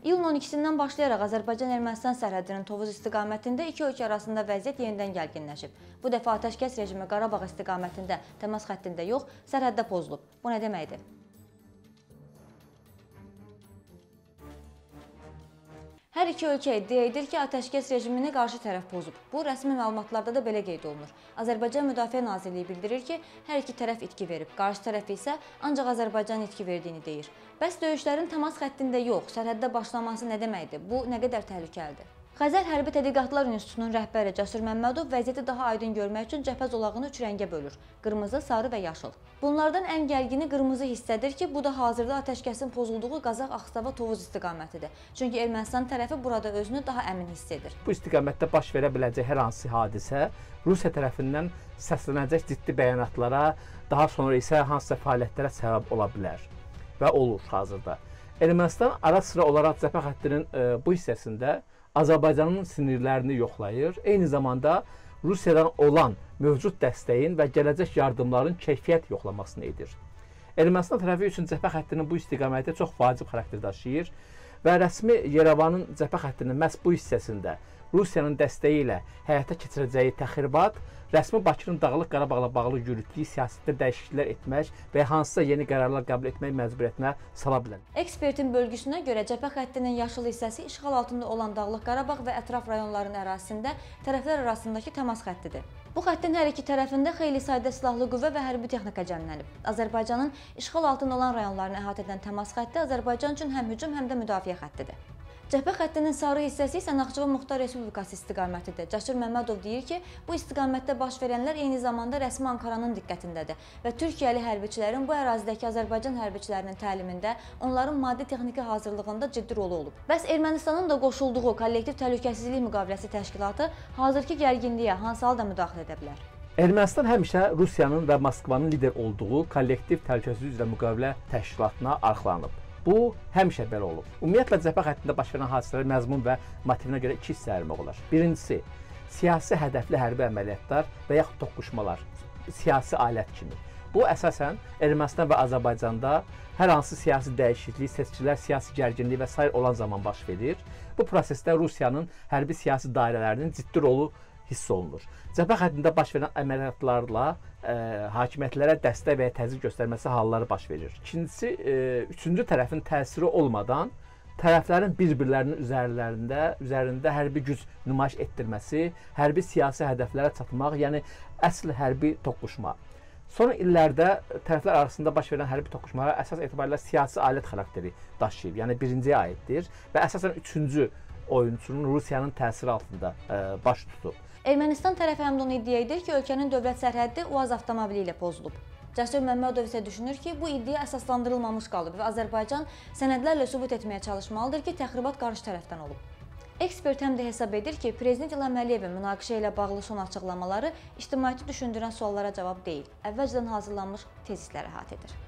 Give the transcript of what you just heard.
İyulun 12-sindən başlayaraq Azərbaycan-Ermənistan sərhədinin Tovuz istiqamətində iki ölkə arasında vəziyyət yenidən gərginləşib. Bu dəfə atəşkəs rejimi Qarabağ istiqamətində təmas xəttində yox, sərhəddə pozulub. Bu nə deməkdir? Hər iki ölkə iddia edir ki, atəşkəs rejimini qarşı tərəf pozub. Bu rəsmi məlumatlarda da belə qeyd olunur. Azərbaycan Müdafiə Nazirliyi bildirir ki, hər iki tərəf itki verib. Qarşı tərəf isə ancaq Azərbaycan itki verdiyini deyir. Bəs döyüşlərin təmas xəttində yox, sərhəddə başlaması nə deməkdir? Bu nə qədər təhlükəlidir? Xəzər Hərbi Tədqiqatlar İnstitutunun rəhbəri Cəsur Məmmədov vəziyyəti daha aydın görmək üçün cəbhə zolağını üç rəngə bölür: qırmızı, sarı və yaşıl. Bunlardan ən gərgini qırmızı hissədir ki, bu da hazırda atəşkəsin pozulduğu Qazax, Ağstava, Tovuz istiqamətidir. Çünki Ermənistan tərəfi burada özünü daha əmin hiss edir. Bu istiqamətdə baş verə biləcək hər hansı hadisə Rusiya tərəfindən səslənəcək ciddi bəyanatlara, daha sonra isə hansısa fəaliyyətlərə səbəb ola bilər və olur hazırda. Ermənistan ara sıra olaraq cəbhə xəttinin e, bu hissəsində Azərbaycanın sinirlərini yoxlayır. Eyni zamanda Rusiyadan olan mövcud dəstəyin və gələcək yardımların keyfiyyət yoxlamasını edir. Ermənistan tərəfi üçün cəbhə xəttinin bu istiqaməti çox vacib xarakter daşıyır və rəsmi Yerevanın cəbhə xəttinin məhz bu hissəsində Rusiyanın dəstəyi ilə həyata keçirəcəyi təxribat rəsmi Bakının Dağlıq Qarabağla bağlı yürütdüyü siyasətdə dəyişikliklər etmək və hansısa yeni qərarlar qəbul etmək məcburiyyətinə sala bilər. Ekspertin bölgüsünə görə cəbhə xəttinin yaşıl hissəsi işğal altında olan Dağlıq Qarabağ və ətraf rayonların ərazisində tərəflər arasındakı təmas xəttidir. Bu xəttin hər iki tərəfində xeyli sayda silahlı qüvvə və hərbi texnika cəmlənib. Azərbaycanın işğal altında olan rayonlarını əhatə edən təmas xətti Azərbaycan üçün həm hücum, həm də müdafiə xəttidir. Cəbhə xəttinin sarı hissəsi isə Naxçıvan Muxtar Respublikası istiqamətidir. Cəsur Məmmədov deyir ki, bu istiqamətdə baş verənlər eyni zamanda rəsmi Ankaranın diqqətindədir və Türkiyəli hərbiçilərin bu ərazidəki Azərbaycan hərbiçilərinin təlimində, onların maddi-texniki hazırlığında ciddi rolu olub. Bəs Ermənistanın da qoşulduğu Kollektiv Təhlükəsizlik Müqaviləsi Təşkilatı hazırki gərginliyə hansı halda müdaxilə edə bilər? Ermənistan həmişə Rusiyanın və Moskvanın lider olduğu Kollektiv Təhlükəsizlik üzrə Müqavilə Təşkilatına arxalanıb. Bu həmişə belə olub. Ümumiyyətlə cəbhə xəttində baş verən hadisələr məzmun və motivinə görə iki hissə ayırmaq olar. Birincisi, siyasi hədəfli hərbi əməliyyatlar və yaxud toqquşmalar, siyasi alət kimi. Bu əsasən Ermənistan və Azərbaycanda hər hansı siyasi dəyişiklik, seçkilər, siyasi gərginlik və s. olan zaman baş verir. Bu prosesdə Rusiyanın hərbi siyasi dairələrinin ciddi rolu hiss olunur. Cəbhə xəttində baş verən əməliyyatlarla ə, hakimiyyətlərə dəstək və ya təzyiq göstərməsi halları baş verir. İkincisi, ə, üçüncü tərəfin təsiri olmadan tərəflərin bir-birlərinin üzərlərində, üzərində hərbi güc nümayiş etdirməsi, hərbi siyasi hədəflərə çatmaq, yəni əsl hərbi toqquşma. Son illərdə tərəflər arasında baş verən hərbi toqquşmalar əsas etibarilə siyasi alət xarakteri daşıyıb, yəni birinciyə aiddir və əsasən üçüncü oyunçunun Rusiyanın təsiri altında e, baş tutub. Ermənistan tərəfi həm də onu iddia edir ki, ölkənin dövlət sərhəddi UAZ avtomobili ilə pozulub. Cəsur Məmmədov isə düşünür ki, bu iddia əsaslandırılmamış qalıb və Azərbaycan sənədlərlə sübut etməyə çalışmalıdır ki, təxribat qarşı tərəfdən olub. Ekspert həm də hesab edir ki, Prezident İlham Əliyevin münaqişə ilə bağlı son açıqlamaları ictimaiyyəti düşündürən suallara cavab deyil, əvvəlcədən hazırlanmış tezislər əhatə edir.